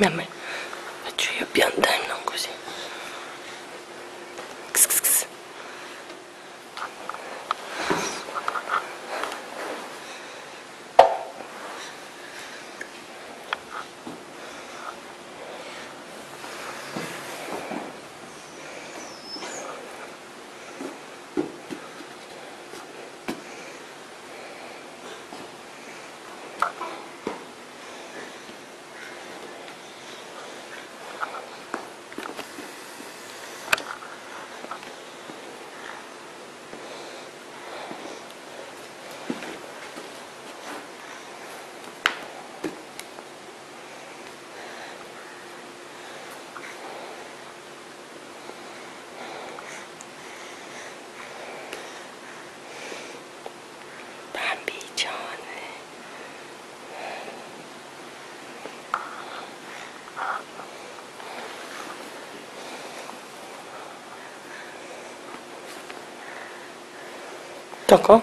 memory. Tocó.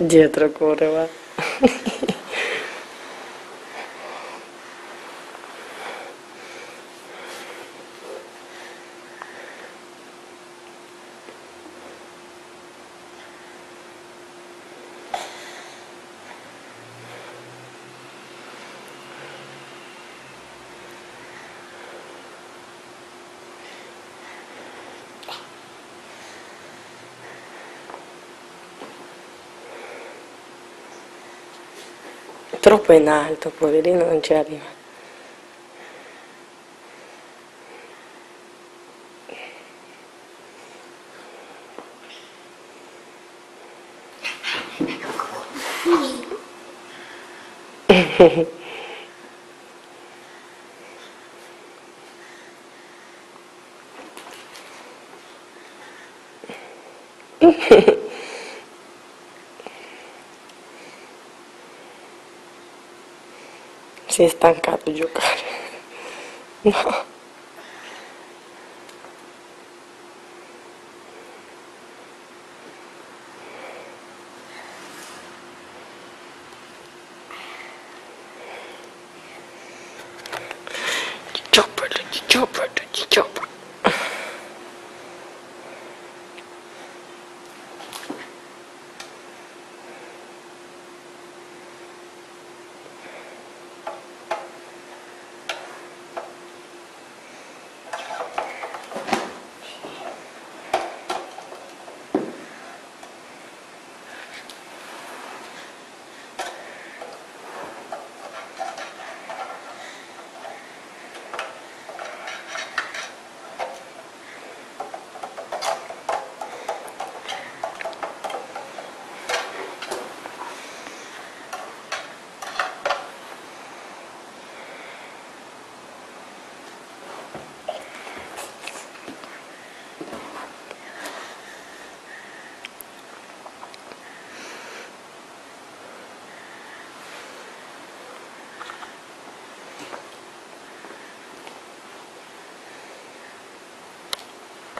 Дед Рокурова. Troppo in alto, poverino, non ci arriva. Si estancado, yo, cara. No.